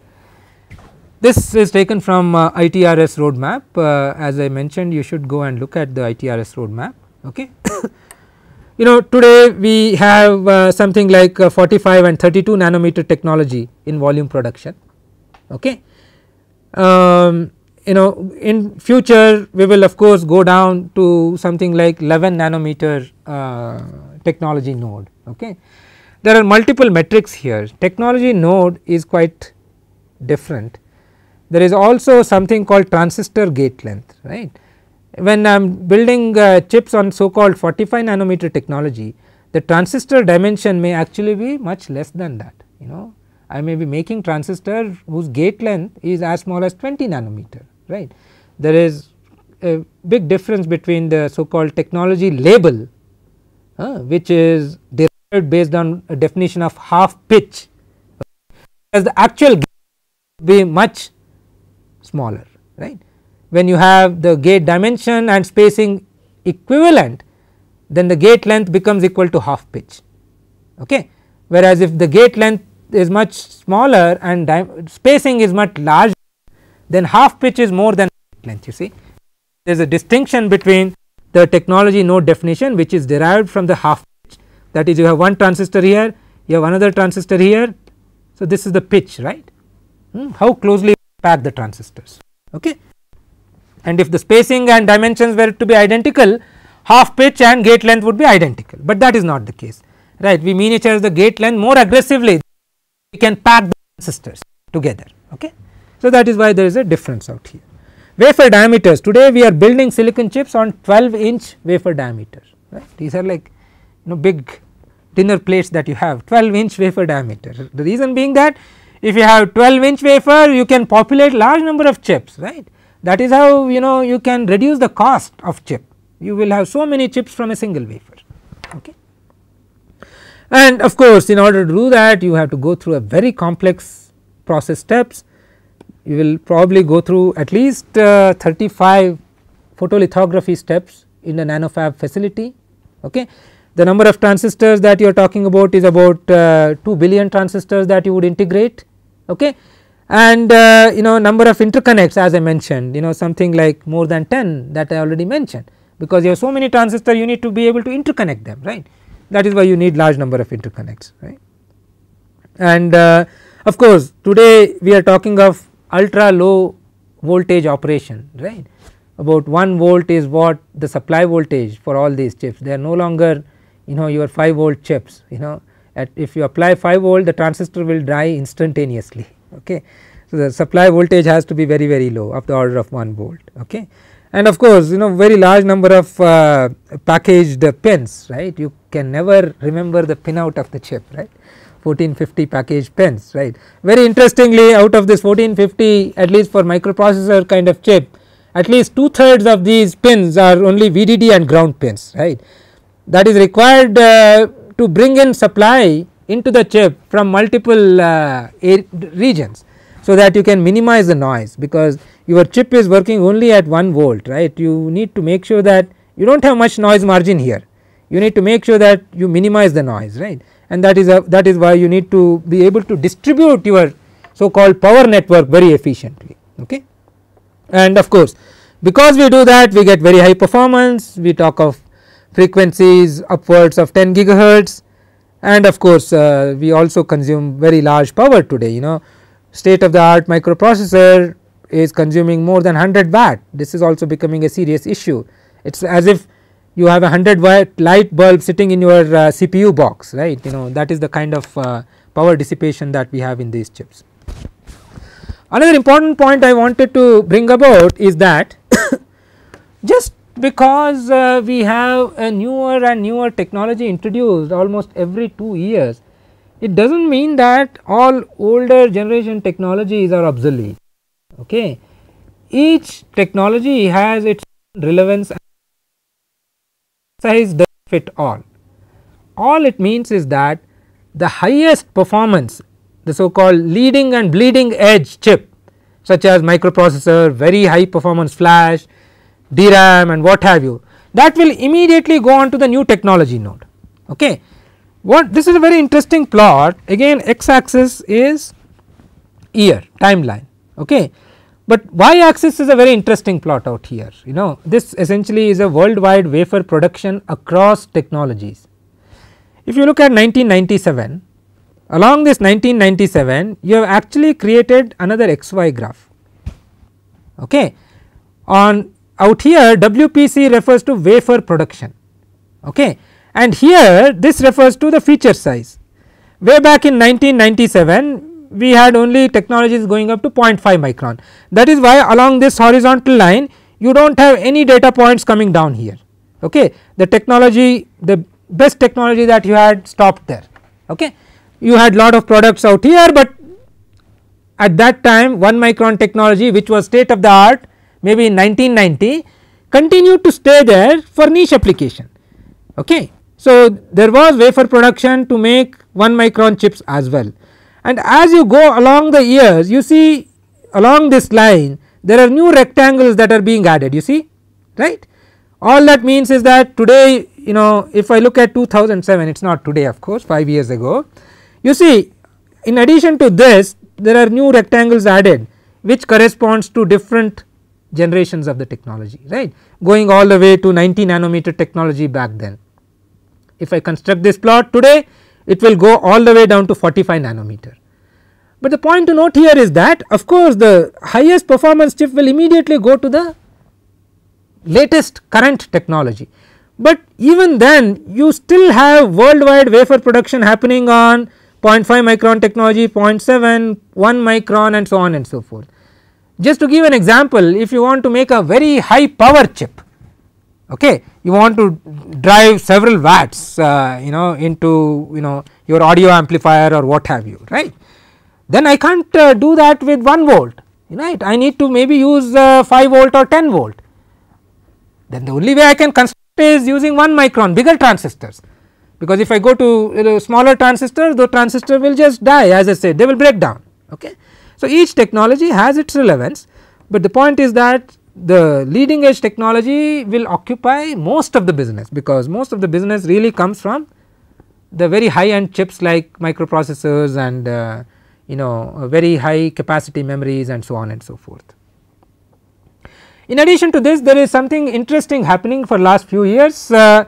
This is taken from uh, ITRS roadmap uh, as I mentioned you should go and look at the ITRS roadmap okay. you know today we have uh, something like uh, 45 and 32 nanometer technology in volume production okay. Um, you know in future we will of course go down to something like 11 nanometer uh, technology node okay. There are multiple metrics here technology node is quite different. There is also something called transistor gate length right. When I am building uh, chips on so called 45 nanometer technology the transistor dimension may actually be much less than that you know I may be making transistor whose gate length is as small as 20 nanometer right. There is a big difference between the so called technology label uh, which is derived based on a definition of half pitch as the actual be much smaller right. When you have the gate dimension and spacing equivalent then the gate length becomes equal to half pitch okay. Whereas if the gate length is much smaller and spacing is much larger then half pitch is more than length you see. There is a distinction between the technology node definition which is derived from the half pitch that is you have one transistor here you have another transistor here. So, this is the pitch right hmm, how closely pack the transistors okay and if the spacing and dimensions were to be identical half pitch and gate length would be identical, but that is not the case right we miniaturize the gate length more aggressively we can pack the transistors together okay. So, that is why there is a difference out here. Wafer diameters today we are building silicon chips on 12 inch wafer diameter right these are like you know big dinner plates that you have 12 inch wafer diameter. The reason being that if you have 12 inch wafer you can populate large number of chips right that is how you know you can reduce the cost of chip you will have so many chips from a single wafer okay. And of course in order to do that you have to go through a very complex process steps you will probably go through at least uh, 35 photolithography steps in the nanofab facility okay. The number of transistors that you are talking about is about uh, 2 billion transistors that you would integrate okay? And uh, you know number of interconnects as I mentioned you know something like more than 10 that I already mentioned. Because you have so many transistors you need to be able to interconnect them right? That is why you need large number of interconnects right. And uh, of course today we are talking of ultra low voltage operation right? About 1 volt is what the supply voltage for all these chips. They are no longer you know your 5 volt chips you know at if you apply 5 volt the transistor will die instantaneously okay. So, the supply voltage has to be very very low of the order of 1 volt okay and of course you know very large number of uh, packaged pins right you can never remember the pin out of the chip right 1450 package pins right. Very interestingly out of this 1450 at least for microprocessor kind of chip at least two thirds of these pins are only VDD and ground pins right. That is required uh, to bring in supply into the chip from multiple uh, regions so that you can minimize the noise because your chip is working only at 1 volt right? You need to make sure that you do not have much noise margin here. You need to make sure that you minimize the noise right? And that is a that is why you need to be able to distribute your so called power network very efficiently okay. And of course because we do that we get very high performance. We talk of frequencies upwards of 10 gigahertz. And of course uh, we also consume very large power today you know. State of the art microprocessor is consuming more than 100 watt. This is also becoming a serious issue. It is as if you have a 100 watt light bulb sitting in your uh, CPU box right? You know that is the kind of uh, power dissipation that we have in these chips. Another important point I wanted to bring about is that just because uh, we have a newer and newer technology introduced almost every 2 years it does not mean that all older generation technologies are obsolete okay. Each technology has its relevance size does fit all. All it means is that the highest performance the so called leading and bleeding edge chip such as microprocessor, very high performance flash, DRAM and what have you that will immediately go on to the new technology node. Okay. What this is a very interesting plot again x axis is year timeline okay. But y axis is a very interesting plot out here you know this essentially is a worldwide wafer production across technologies. If you look at 1997 along this 1997 you have actually created another xy graph okay. On out here WPC refers to wafer production. Okay? And here this refers to the feature size. Way back in 1997 we had only technologies going up to 0.5 micron. That is why along this horizontal line you do not have any data points coming down here. Okay? The technology the best technology that you had stopped there. Okay? You had lot of products out here but at that time 1 micron technology which was state of the art maybe in 1990 continued to stay there for niche application okay. So there was wafer production to make 1 micron chips as well and as you go along the years you see along this line there are new rectangles that are being added you see right. All that means is that today you know if I look at 2007 it is not today of course 5 years ago you see in addition to this there are new rectangles added which corresponds to different generations of the technology right going all the way to 90 nanometer technology back then. If I construct this plot today it will go all the way down to 45 nanometer. But the point to note here is that of course the highest performance chip will immediately go to the latest current technology. But even then you still have worldwide wafer production happening on 0.5 micron technology, 0.7, 1 micron and so on and so forth. Just to give an example if you want to make a very high power chip okay you want to drive several watts uh, you know into you know your audio amplifier or what have you right? Then I can't uh, do that with 1 volt right? I need to maybe use uh, 5 volt or 10 volt. Then the only way I can construct is using 1 micron bigger transistors. Because if I go to smaller transistors the transistor will just die. As I said they will break down okay. So, each technology has its relevance, but the point is that the leading edge technology will occupy most of the business because most of the business really comes from the very high end chips like microprocessors and uh, you know very high capacity memories and so on and so forth. In addition to this there is something interesting happening for last few years uh,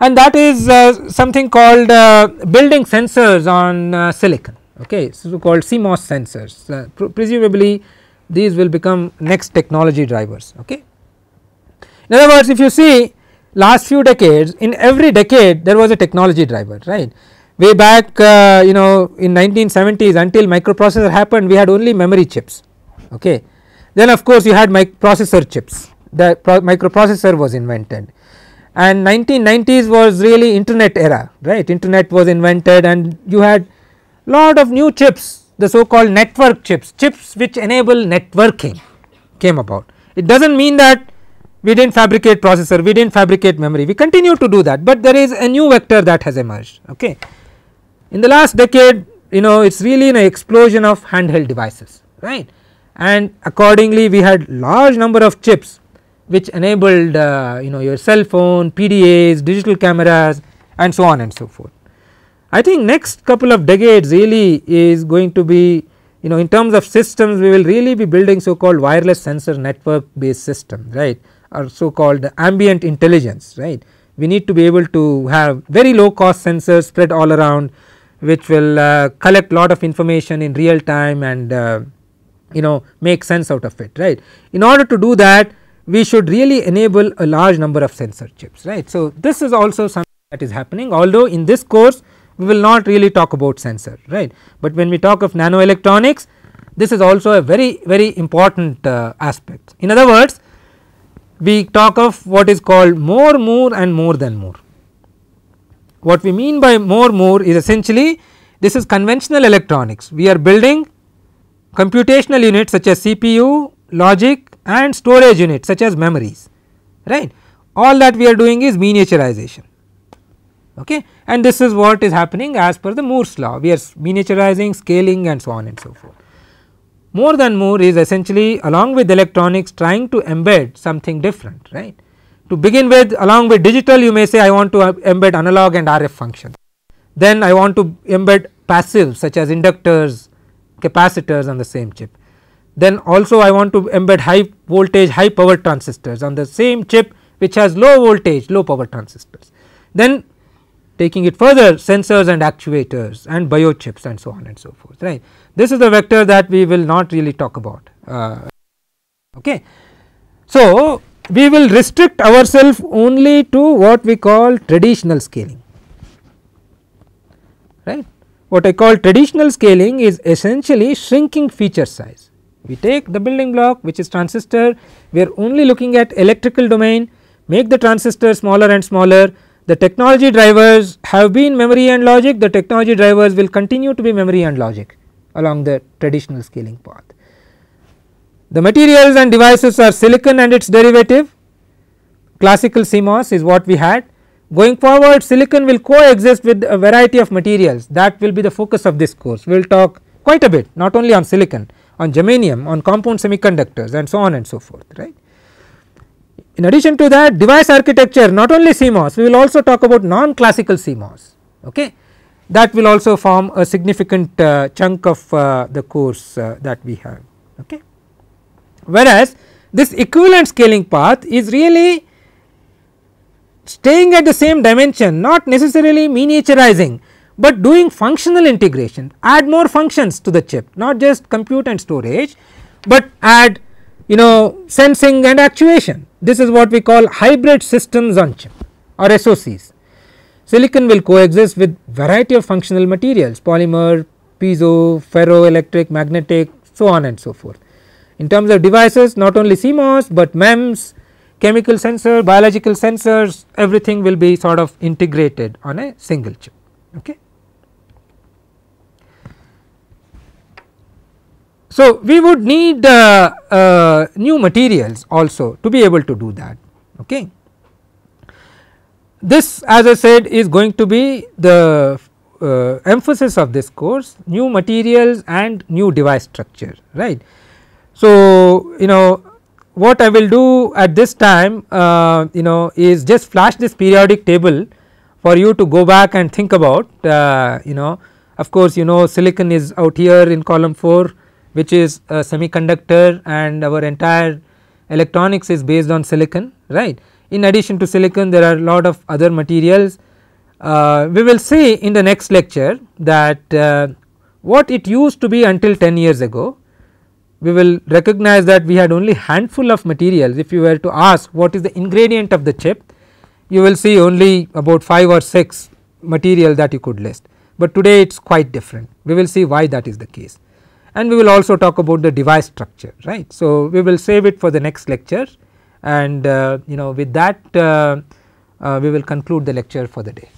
and that is uh, something called uh, building sensors on uh, silicon okay so called CMOS sensors. Uh, pr presumably these will become next technology drivers okay. In other words if you see last few decades in every decade there was a technology driver right? Way back uh, you know in 1970s until microprocessor happened we had only memory chips okay? Then of course you had microprocessor chips. The microprocessor was invented. And 1990s was really internet era right? Internet was invented and you had lot of new chips the so called network chips, chips which enable networking came about. It does not mean that we did not fabricate processor, we did not fabricate memory, we continue to do that, but there is a new vector that has emerged. Okay. In the last decade you know it is really an explosion of handheld devices right and accordingly we had large number of chips which enabled uh, you know your cell phone, PDAs, digital cameras and so on and so forth. I think next couple of decades really is going to be you know in terms of systems we will really be building so called wireless sensor network based system right or so called ambient intelligence right. We need to be able to have very low cost sensors spread all around which will uh, collect lot of information in real time and uh, you know make sense out of it right. In order to do that we should really enable a large number of sensor chips right. So, this is also something that is happening although in this course we will not really talk about sensor right, but when we talk of nano electronics this is also a very very important uh, aspect. In other words we talk of what is called more Moore and more than Moore. What we mean by more Moore is essentially this is conventional electronics we are building computational units such as CPU, logic and storage units such as memories right all that we are doing is miniaturization okay and this is what is happening as per the Moore's law we are miniaturizing scaling and so on and so forth. More than Moore is essentially along with electronics trying to embed something different right. To begin with along with digital you may say I want to embed analog and RF functions then I want to embed passive such as inductors capacitors on the same chip. Then also I want to embed high voltage high power transistors on the same chip which has low voltage low power transistors. Then taking it further sensors and actuators and biochips and so on and so forth right. This is the vector that we will not really talk about. Uh, okay. So, we will restrict ourselves only to what we call traditional scaling right. What I call traditional scaling is essentially shrinking feature size. We take the building block which is transistor, we are only looking at electrical domain, make the transistor smaller and smaller. The technology drivers have been memory and logic, the technology drivers will continue to be memory and logic along the traditional scaling path. The materials and devices are silicon and its derivative, classical CMOS is what we had Going forward silicon will coexist with a variety of materials that will be the focus of this course. We will talk quite a bit not only on silicon, on germanium, on compound semiconductors and so on and so forth right. In addition to that device architecture not only CMOS we will also talk about non classical CMOS okay? That will also form a significant uh, chunk of uh, the course uh, that we have okay. Whereas this equivalent scaling path is really staying at the same dimension not necessarily miniaturizing, but doing functional integration. Add more functions to the chip not just compute and storage, but add you know sensing and actuation this is what we call hybrid systems on chip or SOCs. Silicon will coexist with variety of functional materials polymer, piezo, ferroelectric, magnetic so on and so forth. In terms of devices not only CMOS, but MEMS, chemical sensor, biological sensors everything will be sort of integrated on a single chip. Okay. So, we would need uh, uh, new materials also to be able to do that. Okay. This as I said is going to be the uh, emphasis of this course new materials and new device structure right. So, you know what I will do at this time uh, you know is just flash this periodic table for you to go back and think about uh, you know of course you know silicon is out here in column 4 which is a semiconductor and our entire electronics is based on silicon right. In addition to silicon there are a lot of other materials. Uh, we will see in the next lecture that uh, what it used to be until 10 years ago we will recognize that we had only handful of materials. If you were to ask what is the ingredient of the chip you will see only about 5 or 6 material that you could list, but today it is quite different. We will see why that is the case and we will also talk about the device structure right. So, we will save it for the next lecture and uh, you know with that uh, uh, we will conclude the lecture for the day.